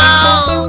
啊。